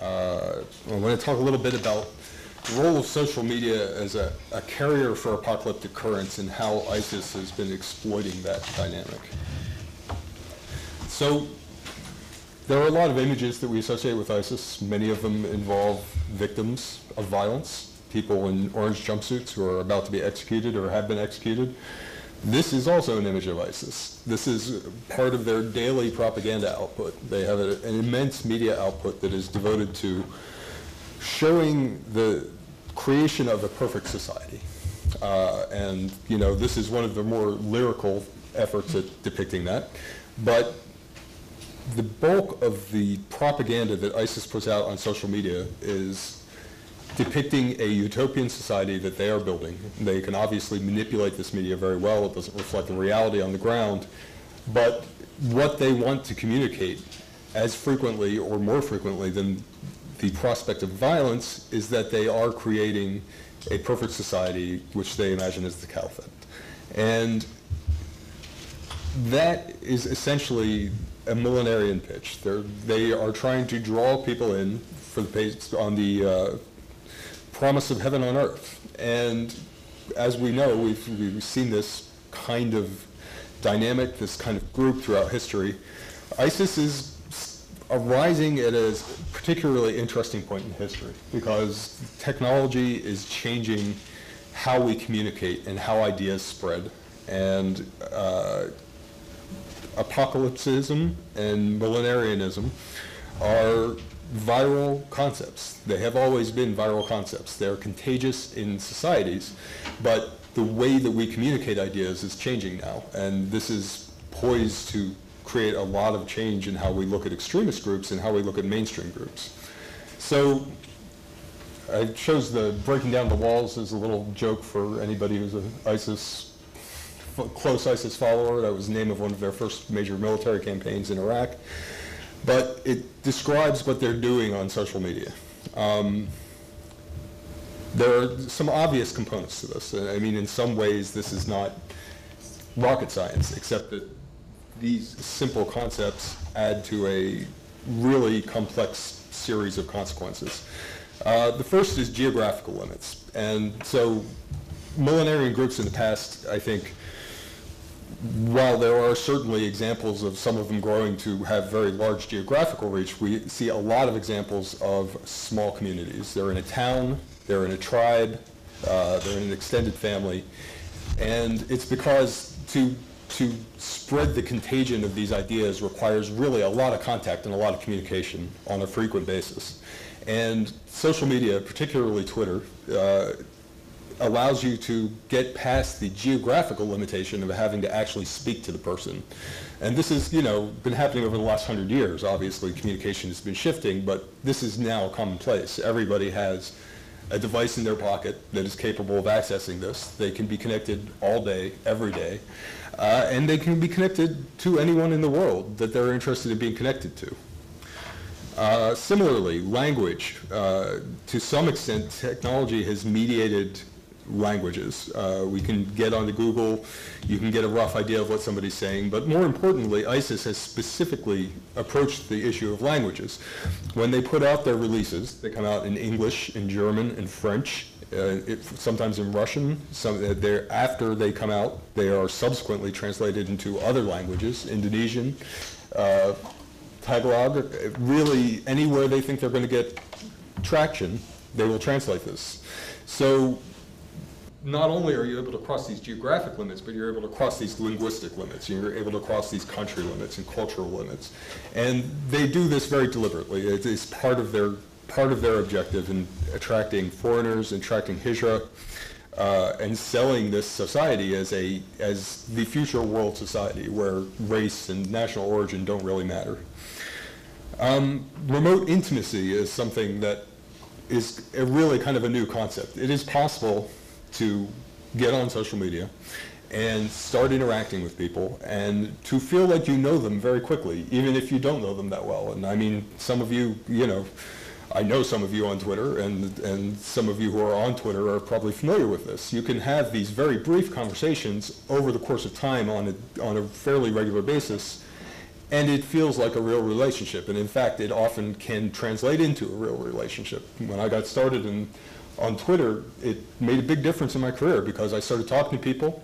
Uh, I want to talk a little bit about the role of social media as a, a carrier for apocalyptic currents and how ISIS has been exploiting that dynamic. So there are a lot of images that we associate with ISIS. Many of them involve victims of violence, people in orange jumpsuits who are about to be executed or have been executed. This is also an image of ISIS. This is part of their daily propaganda output. They have a, an immense media output that is devoted to showing the creation of a perfect society. Uh, and, you know, this is one of the more lyrical efforts at depicting that. But the bulk of the propaganda that ISIS puts out on social media is depicting a utopian society that they are building. They can obviously manipulate this media very well. It doesn't reflect the reality on the ground. But what they want to communicate as frequently or more frequently than the prospect of violence is that they are creating a perfect society which they imagine is the caliphate. And that is essentially a millenarian pitch. They're, they are trying to draw people in for the on the uh, promise of heaven on earth. And as we know, we've, we've seen this kind of dynamic, this kind of group throughout history. ISIS is arising at a particularly interesting point in history because technology is changing how we communicate and how ideas spread. And uh, apocalypticism and millenarianism are viral concepts. They have always been viral concepts. They're contagious in societies, but the way that we communicate ideas is changing now. And this is poised to create a lot of change in how we look at extremist groups and how we look at mainstream groups. So I chose the breaking down the walls as a little joke for anybody who's an ISIS, close ISIS follower. That was the name of one of their first major military campaigns in Iraq. But it describes what they're doing on social media. Um, there are some obvious components to this. I mean, in some ways, this is not rocket science, except that these simple concepts add to a really complex series of consequences. Uh, the first is geographical limits. And so millenarian groups in the past, I think, while there are certainly examples of some of them growing to have very large geographical reach, we see a lot of examples of small communities. They're in a town, they're in a tribe, uh, they're in an extended family. And it's because to to spread the contagion of these ideas requires really a lot of contact and a lot of communication on a frequent basis. And social media, particularly Twitter, uh, allows you to get past the geographical limitation of having to actually speak to the person. And this has, you know, been happening over the last hundred years. Obviously, communication has been shifting, but this is now commonplace. Everybody has a device in their pocket that is capable of accessing this. They can be connected all day, every day. Uh, and they can be connected to anyone in the world that they're interested in being connected to. Uh, similarly, language. Uh, to some extent, technology has mediated languages. Uh, we can get onto Google, you can get a rough idea of what somebody's saying, but more importantly, ISIS has specifically approached the issue of languages. When they put out their releases, they come out in English, in German, in French, uh, it, sometimes in Russian. Some, uh, after they come out, they are subsequently translated into other languages, Indonesian, uh, Tagalog. Really, anywhere they think they're going to get traction, they will translate this. So not only are you able to cross these geographic limits, but you're able to cross these linguistic limits. You're able to cross these country limits and cultural limits. And they do this very deliberately. It is part of their part of their objective in attracting foreigners, attracting hijra, uh, and selling this society as a as the future world society where race and national origin don't really matter. Um, remote intimacy is something that is really kind of a new concept. It is possible to get on social media and start interacting with people and to feel like you know them very quickly, even if you don't know them that well. And I mean, some of you, you know, I know some of you on Twitter, and, and some of you who are on Twitter are probably familiar with this. You can have these very brief conversations over the course of time on a, on a fairly regular basis, and it feels like a real relationship. And in fact, it often can translate into a real relationship. When I got started in, on Twitter, it made a big difference in my career because I started talking to people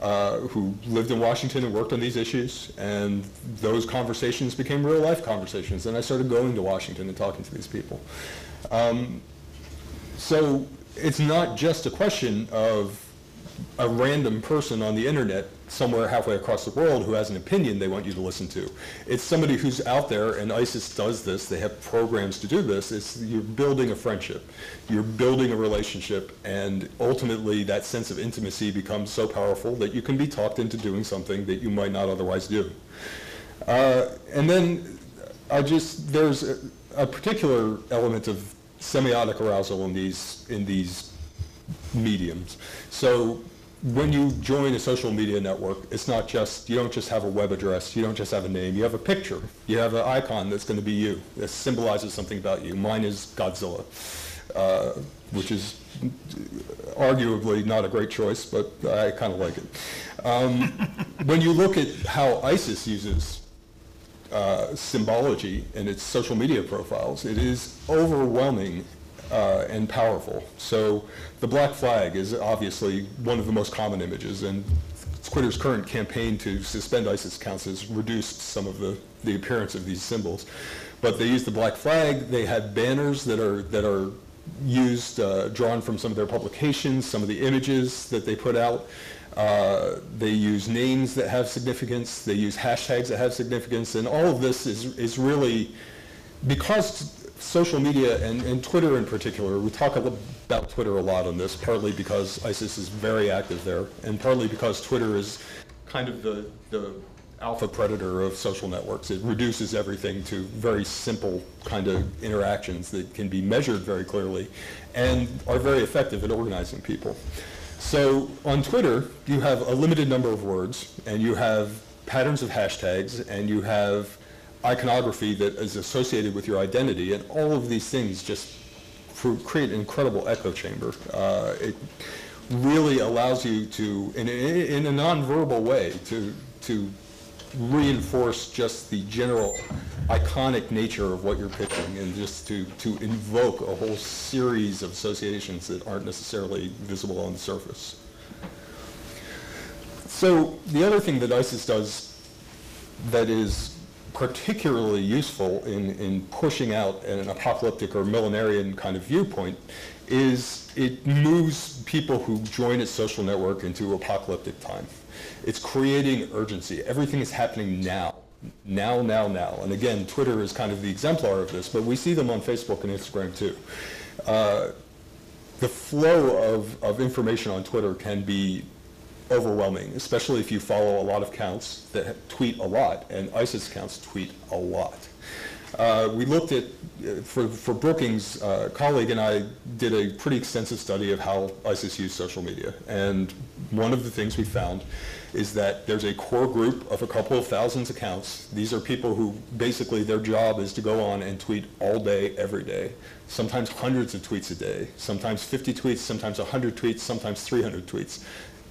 uh, who lived in Washington and worked on these issues, and those conversations became real life conversations. And I started going to Washington and talking to these people. Um, so it's not just a question of a random person on the internet somewhere halfway across the world who has an opinion they want you to listen to. It's somebody who's out there, and ISIS does this. They have programs to do this. It's, you're building a friendship. You're building a relationship, and ultimately that sense of intimacy becomes so powerful that you can be talked into doing something that you might not otherwise do. Uh, and then I just, there's a, a particular element of semiotic arousal in these, in these mediums. So when you join a social media network, it's not just, you don't just have a web address, you don't just have a name, you have a picture. You have an icon that's going to be you, that symbolizes something about you. Mine is Godzilla, uh, which is arguably not a great choice, but I kind of like it. Um, when you look at how ISIS uses uh, symbology in its social media profiles, it is overwhelming uh, and powerful. So the black flag is obviously one of the most common images, and Twitter's current campaign to suspend ISIS accounts has reduced some of the, the appearance of these symbols. But they use the black flag. They have banners that are that are used, uh, drawn from some of their publications, some of the images that they put out. Uh, they use names that have significance. They use hashtags that have significance, and all of this is is really because social media and, and Twitter in particular, we talk about Twitter a lot on this, partly because ISIS is very active there, and partly because Twitter is kind of the, the alpha predator of social networks. It reduces everything to very simple kind of interactions that can be measured very clearly and are very effective at organizing people. So on Twitter, you have a limited number of words, and you have patterns of hashtags, and you have iconography that is associated with your identity, and all of these things just create an incredible echo chamber. Uh, it really allows you to, in, in a nonverbal way, to, to reinforce just the general iconic nature of what you're pitching and just to, to invoke a whole series of associations that aren't necessarily visible on the surface. So the other thing that ISIS does that is particularly useful in, in pushing out an apocalyptic or millenarian kind of viewpoint is it moves people who join its social network into apocalyptic time. It's creating urgency. Everything is happening now. Now, now, now. And again, Twitter is kind of the exemplar of this, but we see them on Facebook and Instagram too. Uh, the flow of, of information on Twitter can be overwhelming, especially if you follow a lot of accounts that tweet a lot, and ISIS accounts tweet a lot. Uh, we looked at, uh, for, for Brookings, uh, colleague and I did a pretty extensive study of how ISIS used social media. And one of the things we found is that there's a core group of a couple of thousands accounts. These are people who basically their job is to go on and tweet all day, every day, sometimes hundreds of tweets a day, sometimes 50 tweets, sometimes 100 tweets, sometimes 300 tweets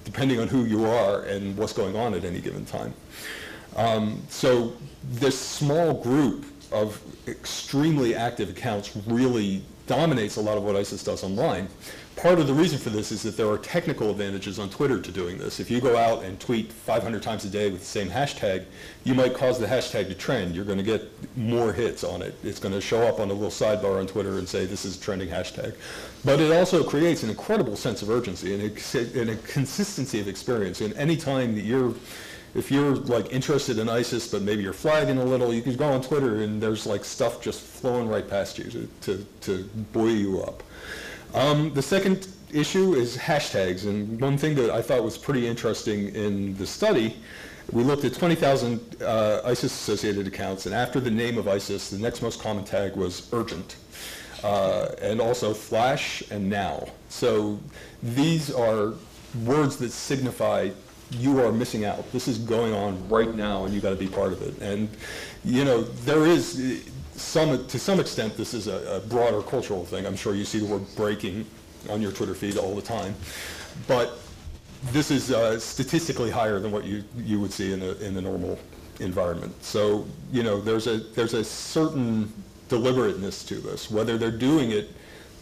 depending on who you are and what's going on at any given time. Um, so this small group of extremely active accounts really dominates a lot of what ISIS does online. Part of the reason for this is that there are technical advantages on Twitter to doing this. If you go out and tweet 500 times a day with the same hashtag, you might cause the hashtag to trend. You're going to get more hits on it. It's going to show up on a little sidebar on Twitter and say this is a trending hashtag. But it also creates an incredible sense of urgency and a, and a consistency of experience. And any time that you're if you're like interested in ISIS, but maybe you're flagging a little, you can go on Twitter and there's like stuff just flowing right past you to, to, to buoy you up. Um, the second issue is hashtags, and one thing that I thought was pretty interesting in the study, we looked at 20,000 uh, ISIS-associated accounts, and after the name of ISIS, the next most common tag was urgent, uh, and also flash and now. So these are words that signify you are missing out. This is going on right now, and you got to be part of it. And you know there is some, to some extent, this is a, a, broader cultural thing. I'm sure you see the word breaking on your Twitter feed all the time. But this is uh, statistically higher than what you, you would see in a, in a normal environment. So, you know, there's a, there's a certain deliberateness to this, whether they're doing it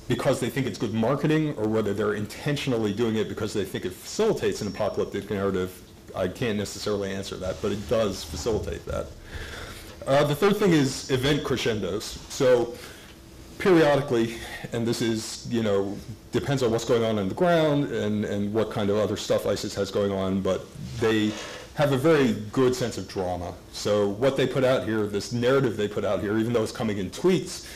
because they think it's good marketing or whether they're intentionally doing it because they think it facilitates an apocalyptic narrative, I can't necessarily answer that, but it does facilitate that. Uh, the third thing is event crescendos. So periodically, and this is, you know, depends on what's going on on the ground and, and what kind of other stuff ISIS has going on, but they have a very good sense of drama. So what they put out here, this narrative they put out here, even though it's coming in tweets,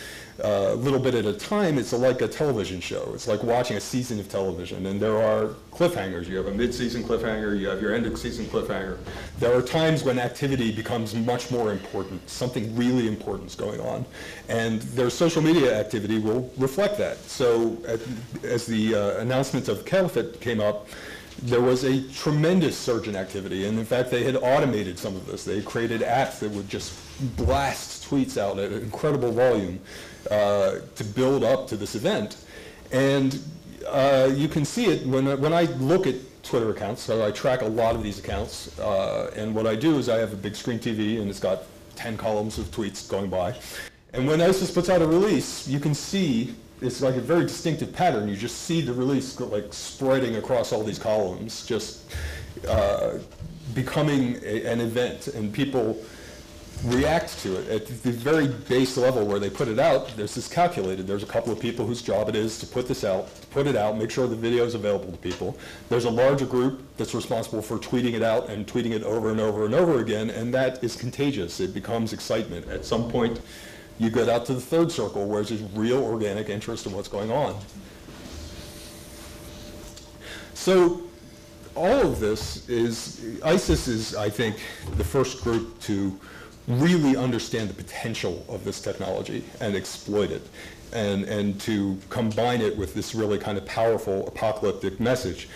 a little bit at a time, it's like a television show. It's like watching a season of television, and there are cliffhangers. You have a mid-season cliffhanger, you have your end-of-season cliffhanger. There are times when activity becomes much more important. Something really important is going on, and their social media activity will reflect that. So at, as the uh, announcement of Caliphate came up, there was a tremendous surge in activity, and in fact, they had automated some of this. They created apps that would just blast tweets out at an incredible volume to build up to this event. And uh, you can see it when, when I look at Twitter accounts, so I track a lot of these accounts, uh, and what I do is I have a big screen TV and it's got 10 columns of tweets going by. And when ISIS puts out a release, you can see it's like a very distinctive pattern. You just see the release like spreading across all these columns, just uh, becoming a, an event, and people react to it. At the very base level where they put it out, there's this is calculated. There's a couple of people whose job it is to put this out, put it out, make sure the video is available to people. There's a larger group that's responsible for tweeting it out and tweeting it over and over and over again, and that is contagious. It becomes excitement. At some point, you get out to the third circle where there's real organic interest in what's going on. So all of this is, ISIS is, I think, the first group to really understand the potential of this technology and exploit it and, and to combine it with this really kind of powerful apocalyptic message.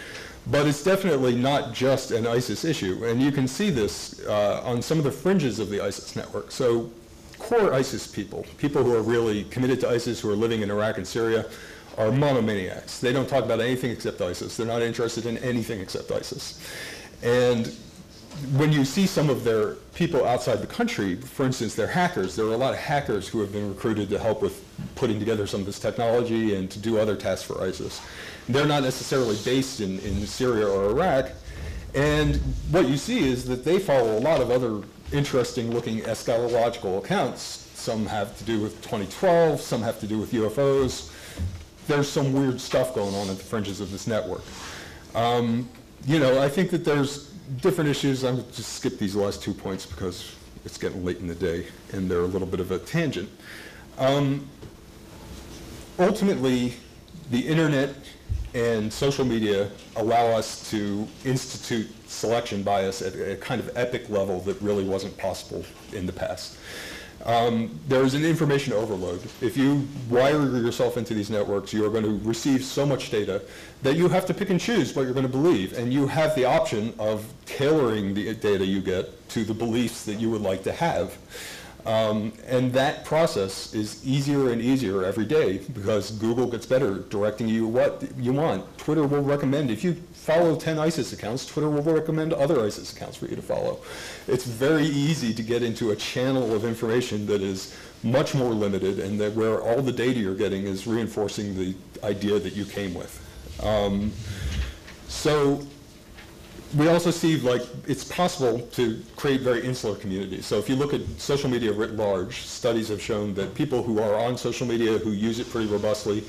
But it's definitely not just an ISIS issue, and you can see this uh, on some of the fringes of the ISIS network. So core ISIS people, people who are really committed to ISIS, who are living in Iraq and Syria, are monomaniacs. They don't talk about anything except ISIS. They're not interested in anything except ISIS. And when you see some of their people outside the country, for instance, they're hackers. There are a lot of hackers who have been recruited to help with putting together some of this technology and to do other tasks for ISIS. They're not necessarily based in, in Syria or Iraq. And what you see is that they follow a lot of other interesting looking eschatological accounts. Some have to do with 2012, some have to do with UFOs. There's some weird stuff going on at the fringes of this network. Um, you know, I think that there's different issues. I'm just skip these last two points because it's getting late in the day and they're a little bit of a tangent. Um, ultimately, the internet and social media allow us to institute selection bias at a kind of epic level that really wasn't possible in the past. Um, there is an information overload. If you wire yourself into these networks, you are going to receive so much data that you have to pick and choose what you're going to believe. And you have the option of tailoring the data you get to the beliefs that you would like to have. Um, and that process is easier and easier every day because Google gets better directing you what you want. Twitter will recommend, if you follow 10 ISIS accounts, Twitter will recommend other ISIS accounts for you to follow. It's very easy to get into a channel of information that is much more limited and that where all the data you're getting is reinforcing the idea that you came with. Um, so we also see like it's possible to create very insular communities. So if you look at social media writ large, studies have shown that people who are on social media who use it pretty robustly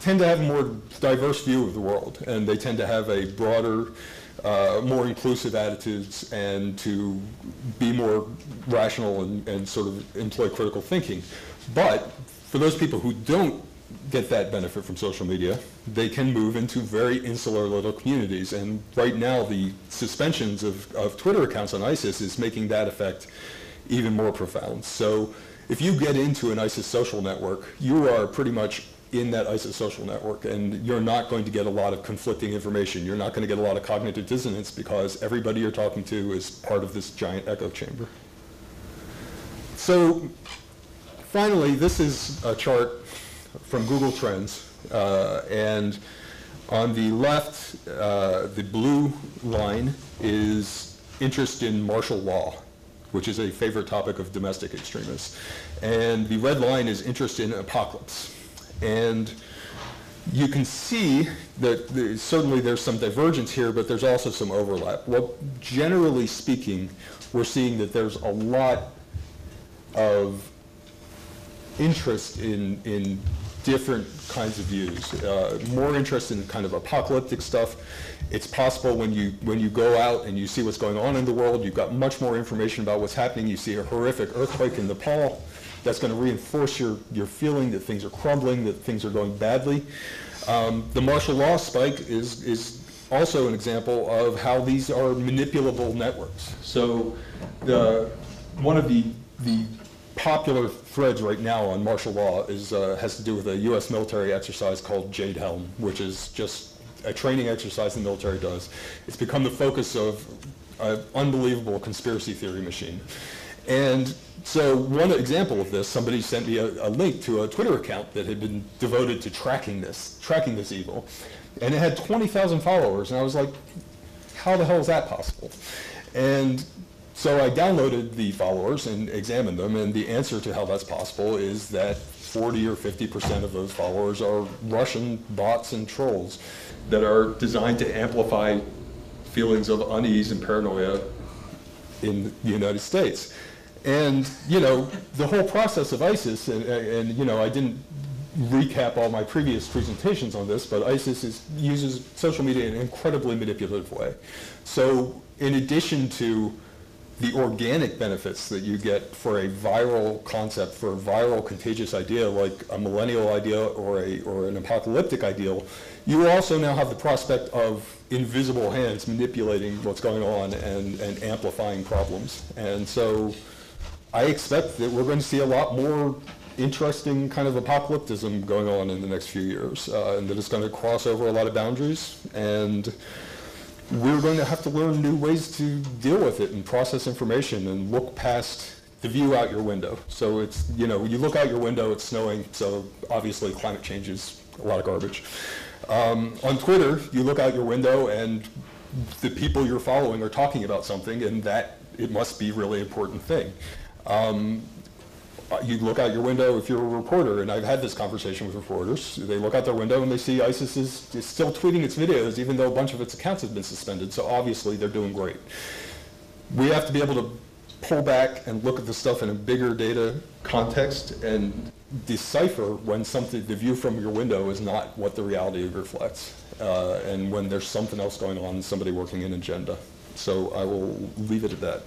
tend to have a more diverse view of the world, and they tend to have a broader, uh, more inclusive attitudes and to be more rational and, and sort of employ critical thinking. But for those people who don't get that benefit from social media, they can move into very insular little communities. And right now, the suspensions of, of Twitter accounts on ISIS is making that effect even more profound. So if you get into an ISIS social network, you are pretty much in that ISIS social network, and you're not going to get a lot of conflicting information. You're not going to get a lot of cognitive dissonance because everybody you're talking to is part of this giant echo chamber. So finally, this is a chart from Google Trends. Uh, and on the left, uh, the blue line is interest in martial law. which is a favorite topic of domestic extremists. And the red line is interest in apocalypse. And you can see that certainly there's some divergence here, but there's also some overlap. Well, generally speaking, we're seeing that there's a lot of interest in, in different kinds of views. Uh, more interest in kind of apocalyptic stuff. It's possible when you, when you go out and you see what's going on in the world, you've got much more information about what's happening. You see a horrific earthquake in Nepal. That's going to reinforce your, your feeling that things are crumbling, that things are going badly. Um, the martial law spike is, is also an example of how these are manipulable networks. So the, one of the, the popular threads right now on martial law is, uh, has to do with a U.S. military exercise called Jade Helm, which is just a training exercise the military does. It's become the focus of an unbelievable conspiracy theory machine. And so one example of this, somebody sent me a, a link to a Twitter account that had been devoted to tracking this, tracking this evil. And it had 20,000 followers, and I was like, how the hell is that possible? And so I downloaded the followers and examined them, and the answer to how that's possible is that 40 or 50% of those followers are Russian bots and trolls that are designed to amplify feelings of unease and paranoia in the United States. And, you know, the whole process of ISIS, and, and you know, I didn't recap all my previous presentations on this, but ISIS is, uses social media in an incredibly manipulative way. So in addition to the organic benefits that you get for a viral concept, for a viral contagious idea like a millennial idea or, a, or an apocalyptic ideal, you also now have the prospect of invisible hands manipulating what's going on and, and amplifying problems. And so I expect that we're going to see a lot more interesting kind of apocalypticism going on in the next few years, uh, and that it's going to cross over a lot of boundaries. And we're going to have to learn new ways to deal with it and process information and look past the view out your window. So it's, you know, you look out your window, it's snowing, so obviously climate change is a lot of garbage. Um, on Twitter, you look out your window and the people you're following are talking about something and that it must be really important thing. Um, you look out your window if you're a reporter, and I've had this conversation with reporters. They look out their window and they see ISIS is, is still tweeting its videos, even though a bunch of its accounts have been suspended. So obviously they're doing great. We have to be able to pull back and look at the stuff in a bigger data context and decipher when something, the view from your window is not what the reality reflects, uh, and when there's something else going on, somebody working an agenda. So I will leave it at that.